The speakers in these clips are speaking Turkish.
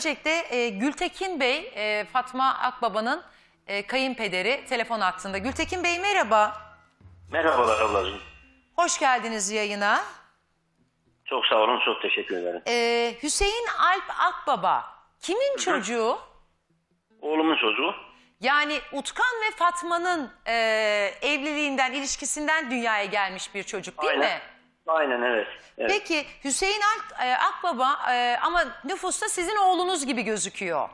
öncelikle e, Gültekin Bey, e, Fatma Akbaba'nın e, kayınpederi telefon hattında. Gültekin Bey merhaba. Merhabalar ablacığım. Hoş geldiniz yayına. Çok sağ olun, çok teşekkür ederim. E, Hüseyin Alp Akbaba kimin çocuğu? Oğlumun çocuğu. Yani Utkan ve Fatma'nın e, evliliğinden, ilişkisinden dünyaya gelmiş bir çocuk değil Aynen. mi? Aynen evet. evet. Peki Hüseyin Alp, e, Akbaba e, ama nüfusta sizin oğlunuz gibi gözüküyor.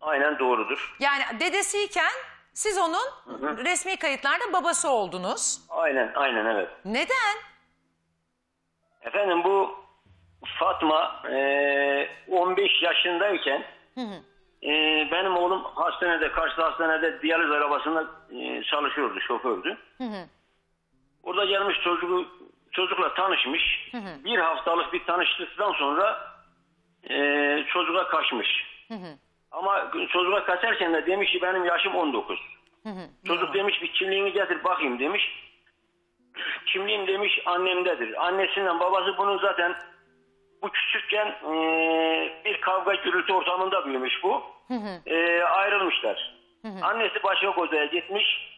Aynen doğrudur. Yani dedesiyken siz onun resmi kayıtlarda babası oldunuz. Aynen, aynen evet. Neden? Efendim bu Fatma eee, 15 yaşındayken eee, benim oğlum hastanede, karşı hastanede diyaliz arabasında eee, çalışıyordu, şofördü. Orada gelmiş çocuğu, çocukla tanışmış. Bir haftalık bir tanıştıktan sonra eee çocuğa kaçmış. Ama çocuğa kaçarken de demiş ki benim yaşım 19. Çocuk demiş bir kimliğini getir bakayım demiş. Kimliğim demiş annemdedir. Annesinden babası bunun zaten bu küçükken eee, bir kavga gürültü ortamında büyümüş bu. Eee, ayrılmışlar. Annesi başka odaya gitmiş.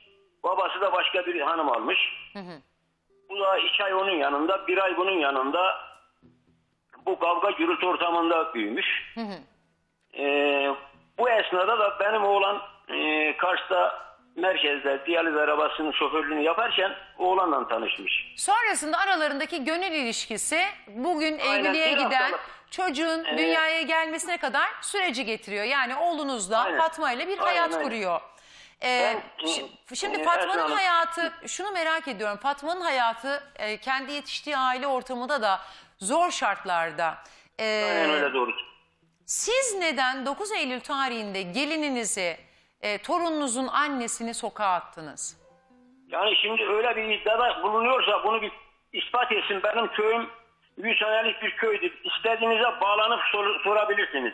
Babası da başka bir hanım almış. Bu da iki ay onun yanında, bir ay bunun yanında bu kavga gürültü ortamında büyümüş. Eee, bu esnada da benim oğlan eee Kars'ta merkezde diyaliz arabasının şoförlüğünü yaparken oğlanla tanışmış. Sonrasında aralarındaki gönül ilişkisi bugün Aynen, evliliğe giden haftalık. çocuğun dünyaya gelmesine kadar süreci getiriyor. Yani oğlunuzla Aynen. Fatma ile bir Aynen, hayat kuruyor. Ee, Ben, şi- şimdi Fatma'nın Hanım- hayatı, şunu merak ediyorum. Fatma'nın hayatı e, kendi yetiştiği aile ortamında da zor şartlarda. Ee, Aynen öyle doğru. Siz neden 9 Eylül tarihinde gelininizi, e, torununuzun annesini sokağa attınız? Yani şimdi öyle bir iddiada bulunuyorsa bunu bir ispat etsin. Benim köyüm 100 senelik bir köydür. İstediğinize bağlanıp sor- sorabilirsiniz.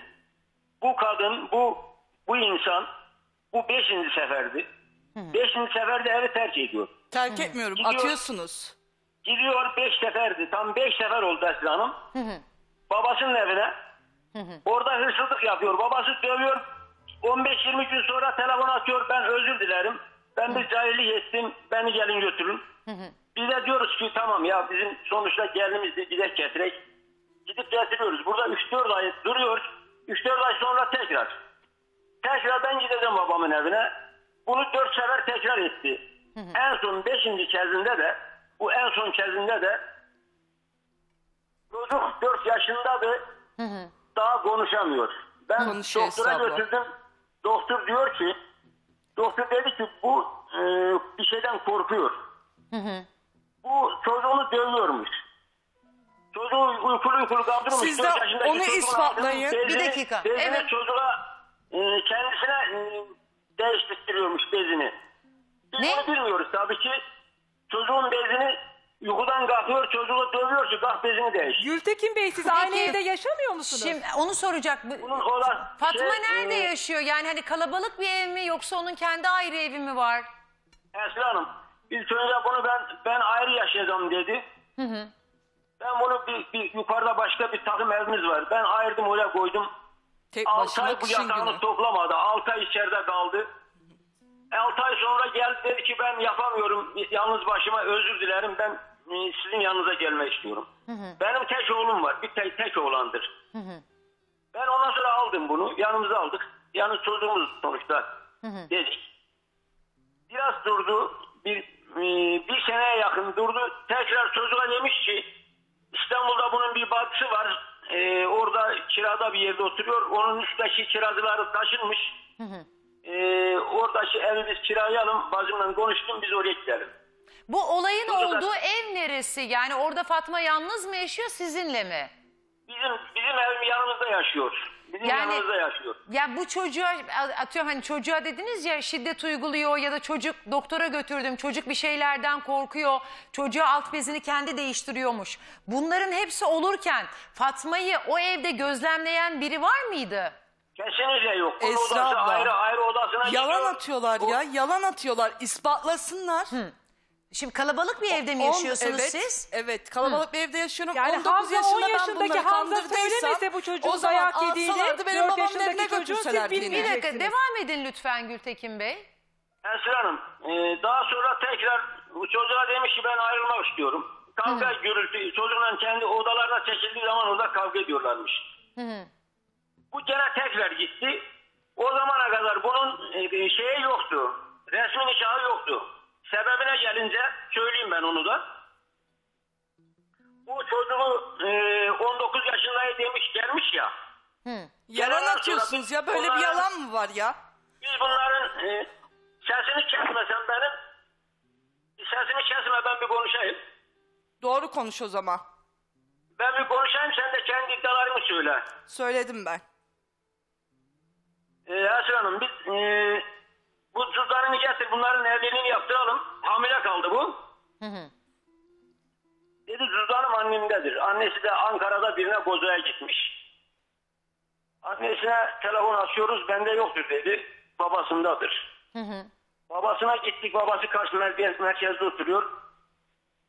Bu kadın, bu bu insan bu beşinci seferdi. Beşinci seferde evi terk ediyor. Terk etmiyorum. Gidiyor. Atıyorsunuz. Gidiyor beş seferdi. Tam beş sefer oldu Esra Hanım. Babasının evine. Orada hırsızlık yapıyor. Babası dövüyor. 15-20 gün sonra telefon atıyor. Ben özür dilerim. Ben bir cahillik ettim. Beni gelin götürün. Biz de diyoruz ki tamam ya bizim sonuçta gelinimizi bize getirek. Gidip getiriyoruz. Burada 3-4 ay duruyor. 3-4 ay sonra tekrar. Tekrar ben gideceğim babamın evine. Bunu 4 sefer tekrar etti. En son 5. kezinde de bu en son kezinde de çocuk 4 yaşındadır. Daha konuşamıyor. Ben Konuşuyor doktora abla. götürdüm. Doktor diyor ki doktor dedi ki bu e, bir şeyden korkuyor. Bu çocuğunu dövüyormuş. Çocuğu uykulu uykulu kaldırmış. Siz de Dört onu ispatlayın. Bir dakika, evet. çocuğa kendisine e, değiştiriyormuş bezini. Biz Ne? bunu bilmiyoruz tabii ki. Çocuğun bezini uykudan kalkıyor, çocuğu dövüyor ki kalk bezini değiş. Gültekin Bey siz aynı Peki, evde yaşamıyor musunuz? Şimdi onu soracak. Bu- Bunun olan Fatma şey, nerede e, yaşıyor? Yani hani kalabalık bir ev mi yoksa onun kendi ayrı evi mi var? Esra Hanım, ilk önce bunu ben ben ayrı yaşayacağım dedi. Ben bunu bir, bir yukarıda başka bir takım evimiz var. Ben ayırdım oraya koydum. Tek 6 başına ay bu kışın yatağını günü. toplamadı. 6 ay içeride kaldı. 6 ay sonra geldi dedi ki ben yapamıyorum. Yalnız başıma özür dilerim. Ben e, sizin yanınıza gelmek istiyorum. Benim tek oğlum var. Bir tek, tek oğlandır. Ben ondan sonra aldım bunu. Yanımıza aldık. Yalnız çocuğumuz sonuçta dedik. Biraz durdu. Bir, e, bir seneye yakın durdu. Tekrar çocuğa demiş ki İstanbul'da bunun bir bacısı var. E, orada kirada bir yerde oturuyor. Onun üstteki kiracıları taşınmış. E, oradaki evi biz kiralayalım. Bacımla konuştum biz oraya gidelim. Bu olayın Burada- olduğu ev neresi? Yani orada Fatma yalnız mı yaşıyor sizinle mi? Bizim bizim evim yanımızda yaşıyor. Bizim Yani- yanımızda yaşıyor. Ya bu çocuğa atıyorum hani çocuğa dediniz ya şiddet uyguluyor ya da çocuk doktora götürdüm çocuk bir şeylerden korkuyor. Çocuğa alt bezini kendi değiştiriyormuş. Bunların hepsi olurken Fatma'yı o evde gözlemleyen biri var mıydı? Kesinlikle yok. Esra odası abla. ayrı ayrı odasına Yalan gidiyor. atıyorlar O- ya. Yalan atıyorlar. İspatlasınlar. Şimdi kalabalık bir evde mi On- yaşıyorsunuz evet, siz? Evet kalabalık bir evde yaşıyorum. Yani 19 Hamza, yaşında 10 ben yaşındaki bunları Hamza söylemese bu çocuğun o zaman dayak yediğini, benim dört yaşındaki çocuğun siz götürselerdi yine. Bir dakika devam edin lütfen Gültekin Bey. Esra Hanım e, daha sonra tekrar bu çocuğa demiş ki ben ayrılmak istiyorum. Kavga gürültü çocukla kendi odalarına çekildiği zaman orada kavga ediyorlarmış. Bu gene tekrar gitti. O zamana kadar bunun e, şeyi yoktu. Resmi nikahı yoktu. Sebebine gelince söyleyeyim ben onu da. Bu çocuğu e, 19 yaşındaydı demiş gelmiş ya. Yalan Yalan atıyorsunuz ya böyle bir yalan mı var ya? Biz bunların e, sesini kesmesen benim sesini kesme ben bir konuşayım. Doğru konuş o zaman. Ben bir konuşayım sen de kendi iddialarını söyle. Söyledim ben. Ee, Esra Hanım biz e, bu cüzdanını getir bunların evliliğini yaptıralım. Hamile kaldı bu. Dedi cüzdanım annemdedir. Annesi de Ankara'da birine bozaya gitmiş. Annesine telefon açıyoruz bende yoktur dedi. Babasındadır. Babasına gittik babası karşı merkez, merkezde oturuyor.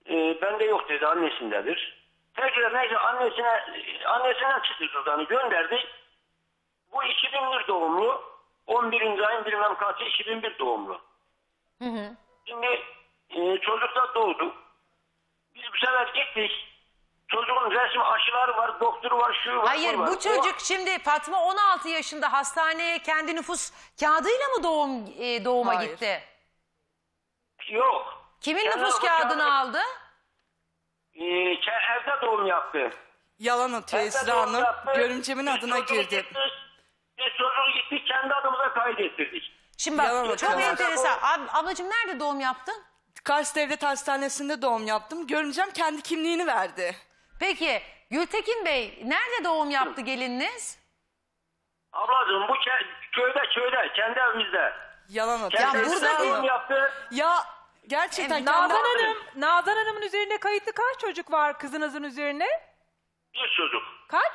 Ee, bende yok dedi annesindedir. Tekrar neyse annesine annesinden çıktı cüzdanı gönderdi. Bu 2001 doğumlu. 11. ayın bilmem kaçı 2001 doğumlu. Şimdi e, çocuk da doğdu. Biz bu sefer gittik. Çocuğun resmi aşıları var, doktoru var, şu var, Hayır var. bu çocuk şimdi Fatma 16 yaşında hastaneye kendi nüfus kağıdıyla mı doğum e, doğuma Hayır. gitti? O- yok. Kimin Kendi nüfus kağıdını aldı? E, ke- evde doğum yaptı. Yalan atıyor Esra Hanım. Görümcemin adına girdi. gittik, Çocuğu gittik kendi adımıza kaydettirdik. Şimdi bak Yalan çok atıyor. enteresan. Ab, ablacığım nerede doğum yaptın? Kars Devlet Hastanesi'nde doğum yaptım. Görümcem kendi kimliğini verdi. Peki Gültekin Bey nerede doğum yaptı gelininiz? Ablacığım bu ke- köyde köyde kendi evimizde. Yalan atıyor. Kendi Ya evimizde burada doğum yaptı. Ya gerçekten Em, kendi Nazan. Hanım, Nazan Hanım'ın üzerine kayıtlı kaç çocuk var kızınızın üzerine? Bir çocuk. Kaç?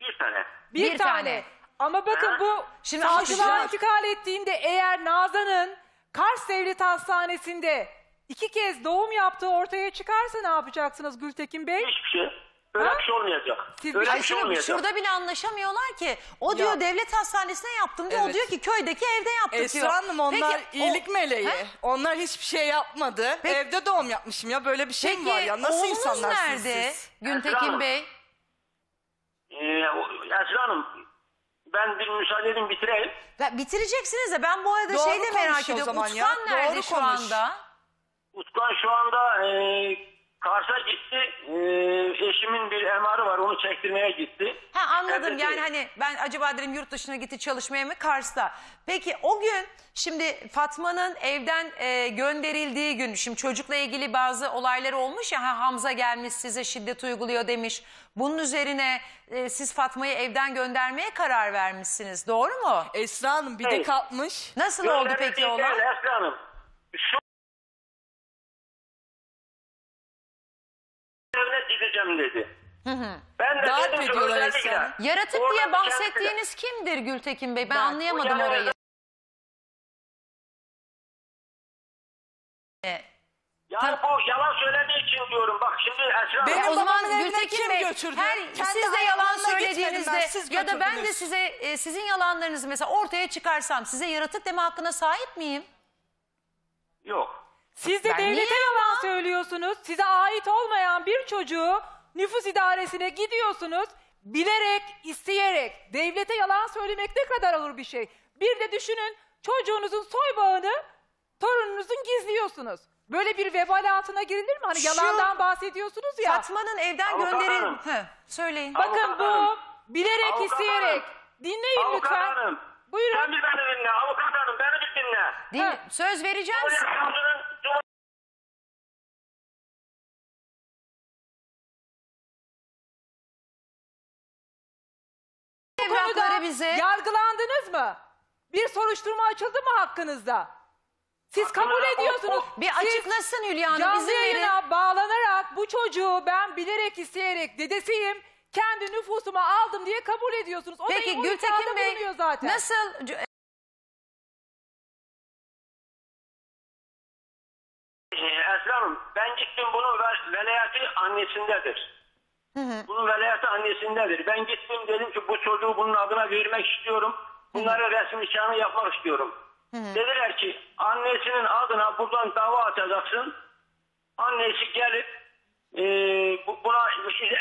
Bir tane. Bir, Bir tane. tane. Ama bakın Ha? bu Şimdi savcılığa ama- intikal ettiğinde eğer Nazan'ın Kars Devlet Hastanesi'nde iki kez doğum yaptığı ortaya çıkarsa ne yapacaksınız Gültekin Bey? Hiçbir şey. Öyle Ha? bir şey olmayacak. Siz- Öyle Ay bir şey şimdi olmayacak. şurada bile anlaşamıyorlar ki. O diyor Ya. devlet hastanesine yaptım diyor. O Evet. diyor ki köydeki evde yaptık diyor. Esra Hanım onlar Peki, iyilik o- meleği. Ha? Onlar hiçbir şey yapmadı. Peki- Evde doğum yapmışım ya böyle bir şey mi var Peki ya? Nasıl oğlunuz insanlarsınız nerede siz? Güntekin Esra Bey? Ee, o- Esra Hanım ben bir müsaade edin bitireyim. Ya bitireceksiniz de ben bu arada Doğru şey de merak o ediyorum. zaman ya, Utkan nerede doğru şu konuş. anda? Utkan şu anda e, Kars'a gitti. E, eşimin bir emarı var onu çektirmeye gitti. Ha anladım yani hani ben acaba dedim yurt dışına gitti çalışmaya mı Kars'ta. Peki o gün şimdi Fatma'nın evden e, gönderildiği gün şimdi çocukla ilgili bazı olaylar olmuş ya ha, Hamza gelmiş size şiddet uyguluyor demiş. Bunun üzerine e, siz Fatma'yı evden göndermeye karar vermişsiniz doğru mu? Esra Hanım bir de Evet. kalkmış. Nasıl oldu peki değil olay? Esra Hanım. Şu evine gideceğim dedi. Ben de Darp dedim ki ediyorlar özellikle. Yaratık oradan diye kendisi- bahsettiğiniz kimdir Gültekin Bey? Ben, Ben. anlayamadım orayı. Yani bu yalan söylediği için diyorum. Bak şimdi Esra Benim E, o zaman babamın evine Gültekin kim Bey götürdü? her Kendi siz de yalan söylediğinizde ben, siz ya da ben de götürdünüz. size e, sizin yalanlarınızı mesela ortaya çıkarsam size yaratık deme hakkına sahip miyim? Yok. Siz de Ben devlete niye yalan yalan? söylüyorsunuz. Size ait olmayan bir çocuğu nüfus idaresine gidiyorsunuz. Bilerek, isteyerek. Devlete yalan söylemek ne kadar ağır bir şey. Bir de düşünün çocuğunuzun soy bağını torununuzun gizliyorsunuz. Böyle bir vebal altına girilir mi? Hani Şu- yalandan bahsediyorsunuz ya. Fatma'nın evden Avukat gönderil... hanım. Hı, söyleyin. Avukat Bakın bu hanım. bilerek, Avukat isteyerek. hanım. Dinleyin Avukat lütfen. hanım. Buyurun. Sen bir beni dinle. Avukat hanım beni bir dinle. Din- Ha. söz vereceğim Bu size. savcının konuda bize. yargılandınız mı? Bir soruşturma açıldı mı hakkınızda? Siz kabul ediyorsunuz. Bir Siz açıklasın Hülya Hanım canlı izin verin. yayına bağlanarak bu çocuğu ben bilerek isteyerek dedesiyim kendi nüfusuma aldım diye kabul ediyorsunuz. O da Peki o iddiada Gültekin Bey bulunuyor zaten. nasıl Ee, Esra annesindedir. Bunun velayeti annesindedir. Ben gittim dedim ki bu çocuğu bunun adına vermek istiyorum. Bunların resim nişanı yapmak istiyorum. Dediler ki annesinin adına buradan dava açacaksın. Annesi gelip e, bu- buna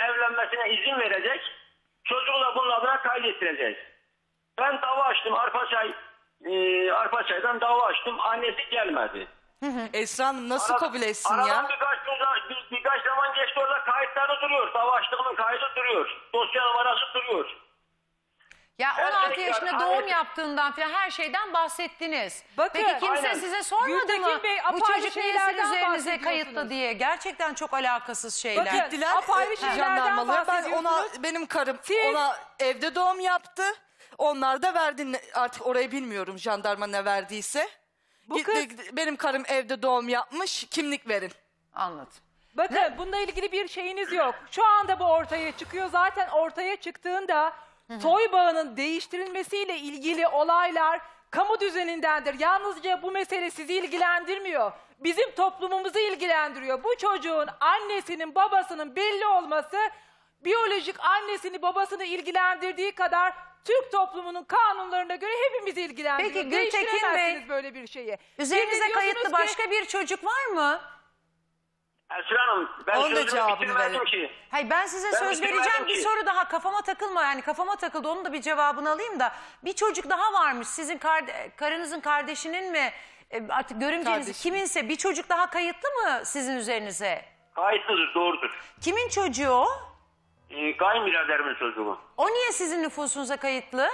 evlenmesine izin verecek. Çocuğu da bunun adına kaydettirecek. Ben dava açtım Arpaçay e, Arpaçay'dan dava açtım. Annesi gelmedi. Esra Hanım nasıl Ara- kabul etsin aradan ya? Birkaç, gün za- bir, birkaç zaman geçti orada kayıtları duruyor. Dava açtığımın kaydı duruyor. Dosya numarası duruyor. Ya Her 16 şey- yaşında doğum yaptığından falan her şeyden bahsettiniz. Bakın, Peki kimse aynen. size sormadı Gültekin mı? Bey, Bu çocuk sizin üzerinize kayıtlı diye. Gerçekten çok alakasız şeyler. Bakın, Gittiler apayrı e, şeylerden jandarmalara. Ben ona benim karım Siz- ona evde doğum yaptı. Onlar da verdi artık orayı bilmiyorum jandarma ne verdiyse. Bu Gitti, benim karım evde doğum yapmış. Kimlik verin. Anladım. Bakın bununla ilgili bir şeyiniz yok. Şu anda bu ortaya çıkıyor. Zaten ortaya çıktığında soy bağının değiştirilmesiyle ilgili olaylar kamu düzenindendir. Yalnızca bu mesele sizi ilgilendirmiyor. Bizim toplumumuzu ilgilendiriyor. Bu çocuğun annesinin babasının belli olması biyolojik annesini babasını ilgilendirdiği kadar Türk toplumunun kanunlarına göre hepimizi ilgilendiriyor. Peki, Gültekin Bey, Değiştiremezsiniz böyle bir şeyi. Üzerinize kayıtlı ki- başka bir çocuk var mı? Esra Hanım ben Onun da sözümü cevabını bitirmedim verin. ki. Hayır ben size Ben söz bitirmedim vereceğim. Bir ki. soru daha kafama takılma yani kafama takıldı. Onun da bir cevabını alayım da. Bir çocuk daha varmış. Sizin karde- karınızın kardeşinin mi? E, Artık görümceniz Kardeşim. kiminse bir çocuk daha kayıtlı mı sizin üzerinize? Kayıtlıdır doğrudur. Kimin çocuğu o? Ee, kayınbiraderimin çocuğu. O niye sizin nüfusunuza kayıtlı?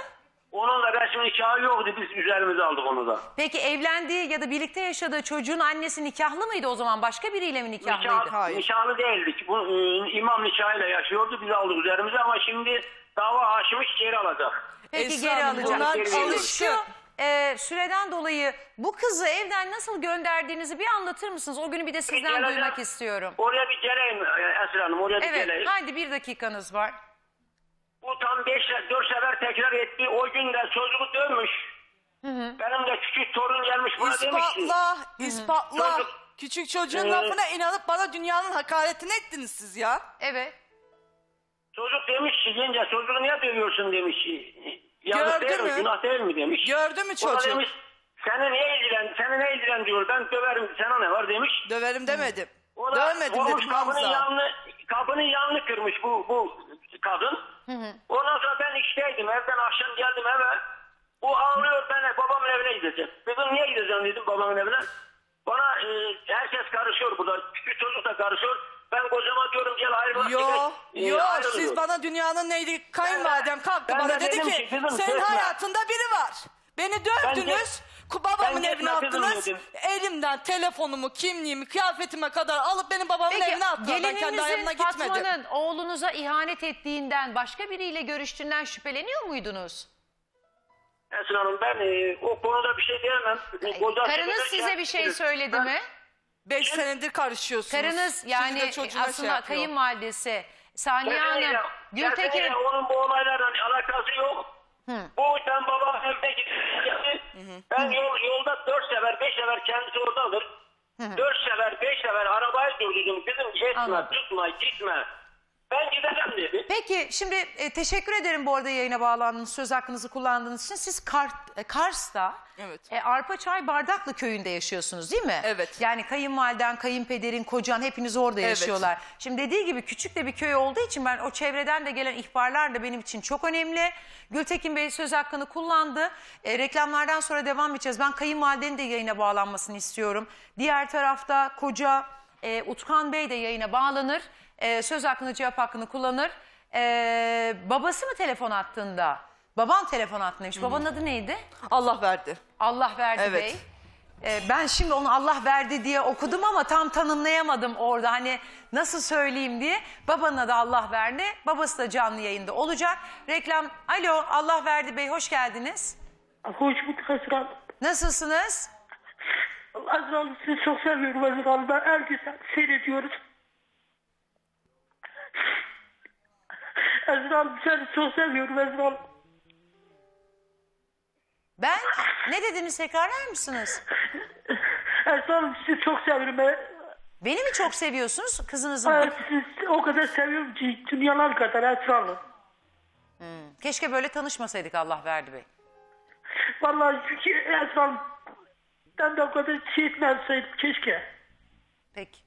Onun da resmi nikahı yoktu biz üzerimize aldık onu da. Peki evlendiği ya da birlikte yaşadığı çocuğun annesi nikahlı mıydı o zaman? Başka biriyle mi nikahlıydı? Nikah, Hayır. nikahlı değildik. Bu e, imam nikahıyla yaşıyordu biz aldık üzerimize ama şimdi dava açmış geri alacak. Peki Esra geri Hanım, alacak. bunlar Geri e, süreden dolayı bu kızı evden nasıl gönderdiğinizi bir anlatır mısınız? O günü bir de sizden Geleceğim. duymak istiyorum. Oraya bir geleyim e, Esra Hanım oraya bir Evet, geleyim. haydi bir dakikanız var. Bu tam 5 4 sefer tekrar etti. O gün de çocuğu dövmüş. Benim de küçük torun gelmiş buna demiş ki. İspatla, ispatla. Çocuk- Küçük çocuğun Ee, lafına inanıp bana dünyanın hakaretini ettiniz siz ya. Evet. Çocuk demiş ki yenge çocuğu niye dövüyorsun demiş. Yazık Gördü değil mi? Günah değil mi demiş. Gördü mü O da çocuk? demiş seni niye ilgilen, seni ne ilgilen diyor. Ben döverim sana ne var demiş. Döverim demedim. O da Dövmedim vurmuş dedim kapının Hamza. yanını, kapının yanını kırmış bu, bu kadın. Ondan sonra ben işteydim. Evden akşam geldim eve. Bu ağlıyor ben babamın evine gideceğim. Dedim niye gideceğim dedim babamın evine. Bana e, herkes karışıyor burada. Küçük çocuk da karışıyor. Ben kocama diyorum gel ayrılık. Yo, E, yo ayrılıyor. siz bana dünyanın neydi? Kayınvalidem kalktı ben de bana dedi dedim ki, ki, kızım, senin kesme." hayatında biri var. Beni dövdünüz. Ku- babamın ben evine kızım attınız. dedim. Elimden telefonumu, kimliğimi, kıyafetime kadar alıp beni babamın Peki evine attılar. Ben kendi ayağımla gelininizin gitmedim. Fatma'nın oğlunuza ihanet ettiğinden başka biriyle görüştüğünden şüpheleniyor muydunuz? Esra Hanım ben e, o konuda bir şey diyemem. Kocası Karınız bilir, size bir şey söyledi Ben- mi? Beş senedir karışıyorsunuz. Karınız Şimdi yani çocuğuna şey aslında yapıyor. kayınvalidesi Saniye Kesinlikle- Hanım, Gültekin kesinlikle onun bu olaylarla alakası yok. Bu ben babam evde gitti. Ben yol, yolda dört sefer, beş sefer kendisi oradadır. Dört sefer, beş sefer arabayı durdurdum. Dedim Anladım. tutma, gitme. Ben gideceğim dedi. Peki şimdi e, teşekkür ederim bu arada yayına bağlandığınız, söz hakkınızı kullandığınız için. Siz Kar, e, Kars'ta Evet. e, Arpaçay Bardaklı köyünde yaşıyorsunuz değil mi? Evet. Yani kayınvaliden, kayınpederin, kocan hepiniz orada Evet. yaşıyorlar. Şimdi dediği gibi küçük de bir köy olduğu için ben o çevreden de gelen ihbarlar da benim için çok önemli. Gültekin Bey söz hakkını kullandı. E, reklamlardan sonra devam edeceğiz. Ben kayınvalidenin de yayına bağlanmasını istiyorum. Diğer tarafta koca e, Utkan Bey de yayına bağlanır. E, söz hakkını, cevap hakkını kullanır. E, babası mı telefon attığında? Babam telefon attığındaymış. Babanın adı neydi? Allah verdi. Allah verdi Evet. Bey. E, ben şimdi onu Allah verdi diye okudum ama tam tanımlayamadım orada. Hani nasıl söyleyeyim diye. Babanın adı Allah verdi. Babası da canlı yayında olacak. Reklam. Alo Allah verdi Bey hoş geldiniz. Hoş bulduk Esra Hanım. Nasılsınız? Esra Hanım sizi çok seviyorum Esra Hanım. Ben her gün seyrediyoruz. Hanım seni çok seviyorum Hanım. Ben ne dediniz tekrarlar mısınız? Hanım sizi çok seviyorum. Ben, Beni mi çok seviyorsunuz kızınızı mı? ben sizi o kadar seviyorum ki dünyalar kadar Esra Hanım. Keşke böyle tanışmasaydık Allah verdi bey. Vallahi çünkü Hanım ben de o kadar şey etmezseydim keşke. Peki.